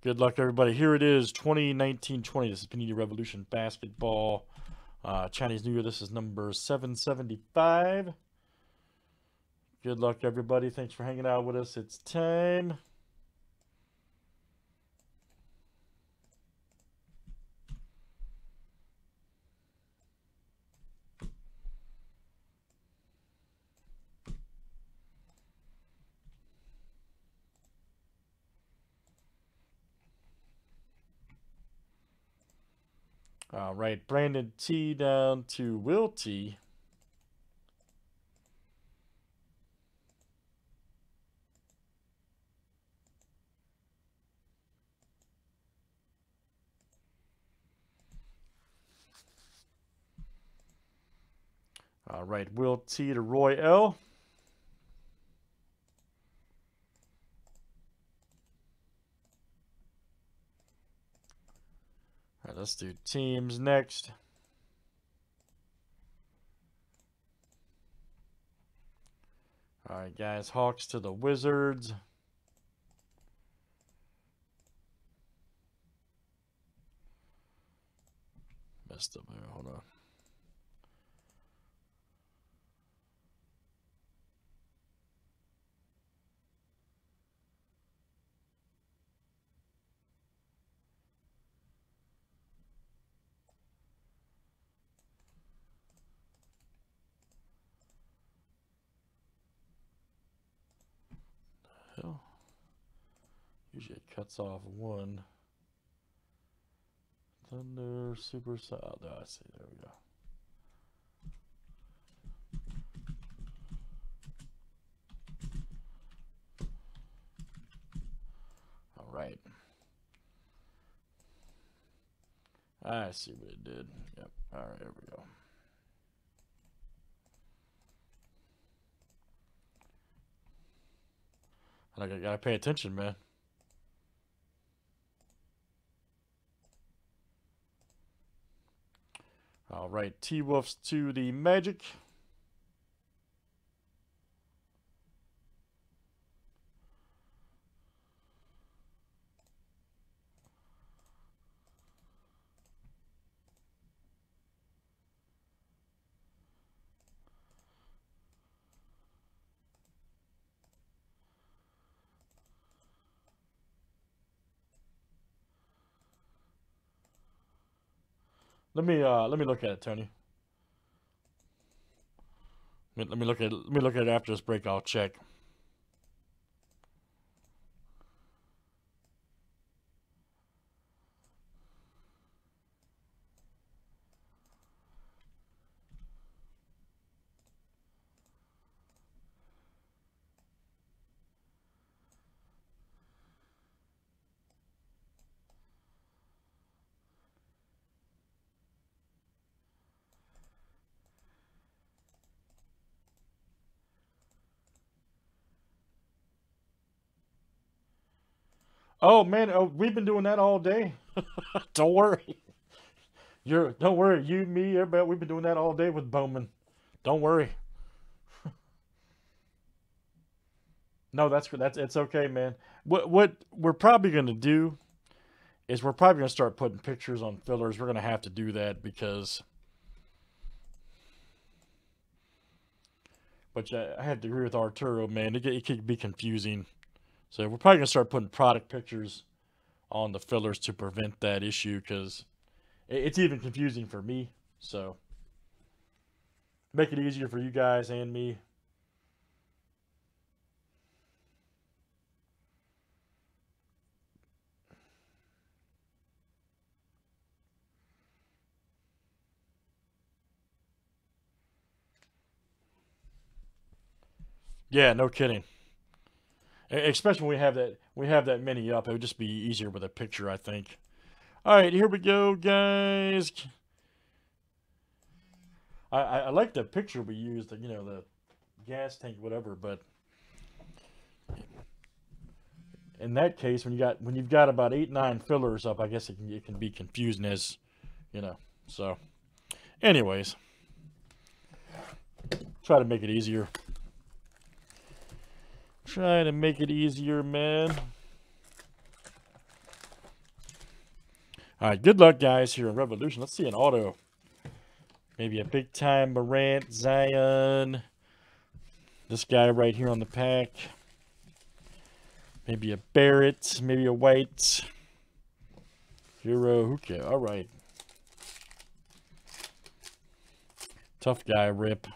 Good luck, everybody. Here it is, 2019-20. This is Panini Revolution Basketball. Uh, Chinese New Year, this is number 775. Good luck, everybody. Thanks for hanging out with us. It's time. All right, Brandon T down to Will T. All right, Will T to Roy L. let's do teams next. All right, guys, Hawks to the Wizards. Messed up here. Hold on. Hell? Usually it cuts off one. Thunder, super. Oh, there, I see. There we go. All right. I see what it did. Yep. All right, there we go. I gotta pay attention, man. All right, T Wolves to the Magic. Let me uh let me look at it, Tony. Let me, let me look at let me look at it after this break. I'll check. Oh man, oh, we've been doing that all day. don't worry. You're don't worry. You, me, everybody. We've been doing that all day with Bowman. Don't worry. no, that's that's it's okay, man. What what we're probably gonna do is we're probably gonna start putting pictures on fillers. We're gonna have to do that because. But I have to agree with Arturo, man. It, it could be confusing. So we're probably going to start putting product pictures on the fillers to prevent that issue because it's even confusing for me. So make it easier for you guys and me. Yeah, no kidding. Especially when we have that we have that many up, it would just be easier with a picture, I think. All right, here we go, guys. I, I, I like the picture we used, you know, the gas tank, whatever, but in that case, when you got when you've got about eight nine fillers up, I guess it can it can be confusing as, you know. So, anyways, try to make it easier. Trying to make it easier, man. All right, good luck, guys, here in Revolution. Let's see an auto. Maybe a big time Morant, Zion. This guy right here on the pack. Maybe a Barrett, maybe a White. Herro, who cares? All right. Tough guy, Rip.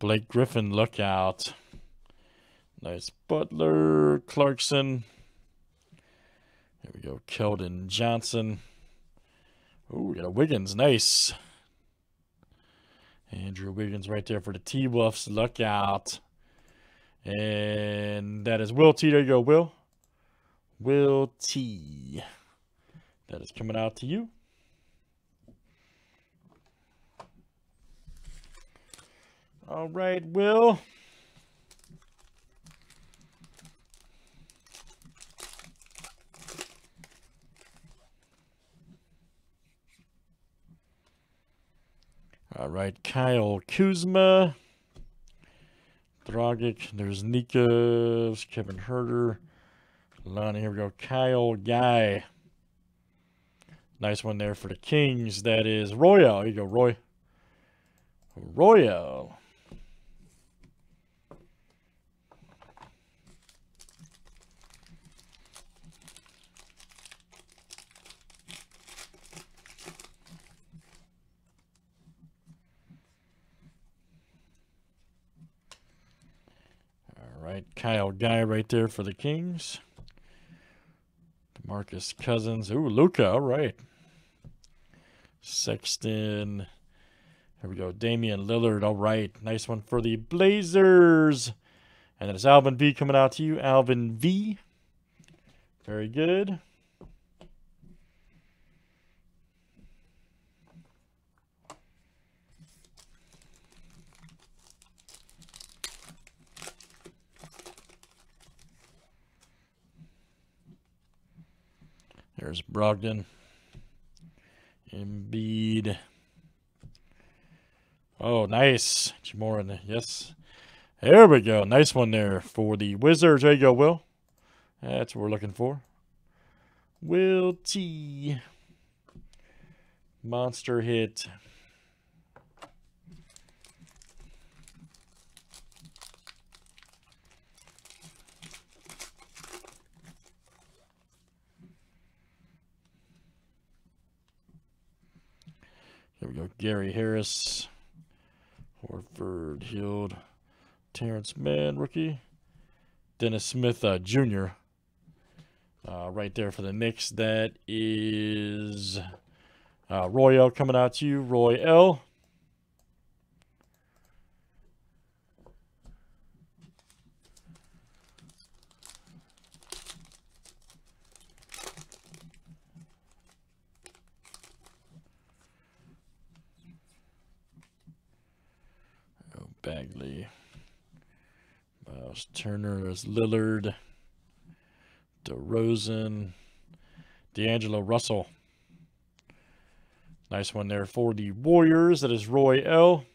Blake Griffin, look out. Nice Butler, Clarkson. Here we go, Keldon Johnson. Oh, we got a Wiggins, nice. Andrew Wiggins right there for the T-Wolves, look out. And that is Will T. There you go, Will. Will T. That is coming out to you. All right, Will. All right, Kyle Kuzma. Dragic. There's Nikas, Kevin Huerter. Lonnie, here we go. Kyle Guy. Nice one there for the Kings. That is Roy L. Here you go, Roy. Royal. Right, Kyle Guy right there for the Kings. Marcus Cousins. Ooh, Luka. All right. Sexton. Here we go. Damian Lillard. All right. Nice one for the Blazers. And then it's Alvin V coming out to you. Alvin V. Very good. There's Brogdon. Embiid. Oh, nice. Ja Morant. Yes. There we go. Nice one there for the Wizards. There you go, Will. That's what we're looking for. Will T. Monster hit. Gary Harris. Horford, Hield. Terance Mann, rookie. Dennis Smith uh, Jr. Uh, right there for the Knicks. That is uh, Roy L coming out to you. Roy L. Bagley. Miles Turner is Lillard. DeRozan. D'Angelo Russell. Nice one there for the Warriors. That is Roy L.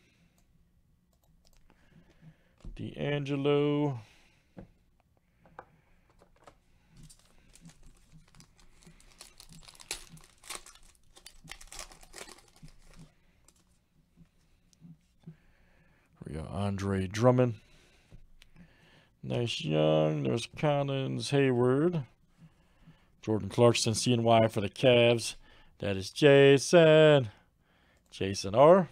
D'Angelo. Andre Drummond. Nice young. There's Collins Hayward. Jordan Clarkson, CNY for the Cavs. That is Jason. Jason R.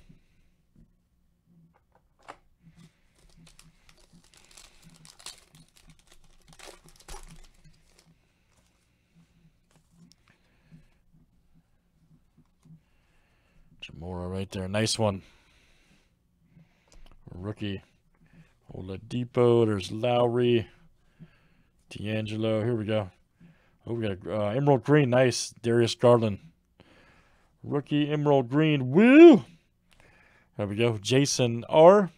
Jamora right there. Nice one. Rookie. Oladipo. There's Lowry. D'Angelo. Here we go. Oh, we got uh, Emerald Green. Nice. Darius Garland. Rookie Emerald Green. Woo! There we go. Jason R.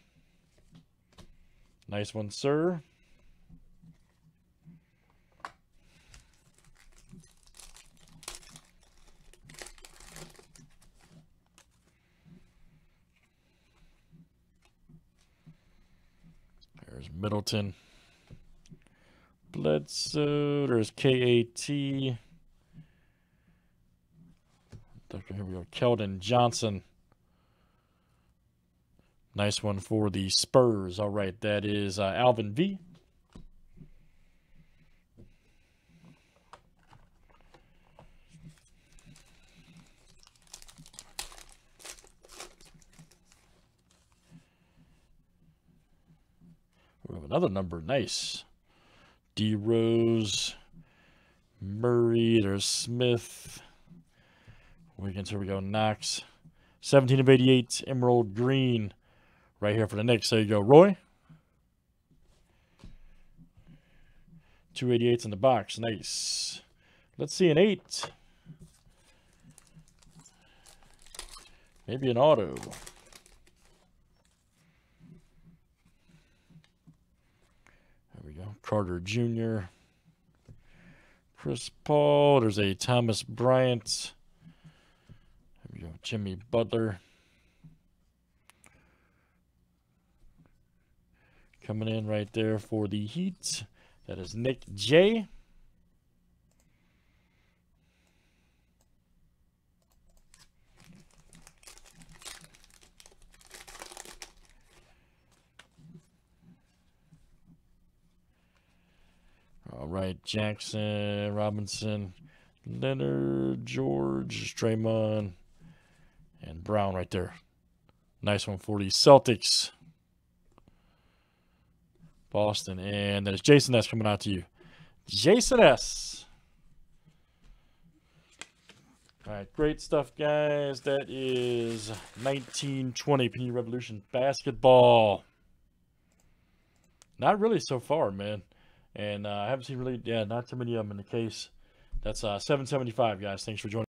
Nice one, sir. Middleton. Bledsoe. There's KAT. Here we go. Keldon Johnson. Nice one for the Spurs. All right, that is uh, Alvin V. We have another number. Nice. D Rose, Murray, there's Smith. Wiggins, here we go. Knox. 17 of 88, Emerald Green right here for the Knicks. There you go, Roy. 288s in the box. Nice. Let's see an 8. Maybe an auto. There we go. Carter Jr. Chris Paul. There's a Thomas Bryant. We go. Jimmy Butler. Coming in right there for the Heat. That is Nick J. All right, Jackson, Robinson, Leonard, George, Draymond, and Brown right there. Nice one for the Celtics. Boston. And there's Jason S. coming out to you. Jason S. All right, great stuff, guys. That is 1920 Panini Revolution basketball. Not really so far, man. And uh, I haven't seen really, yeah, not too many of them in the case. That's uh, 775, guys. Thanks for joining.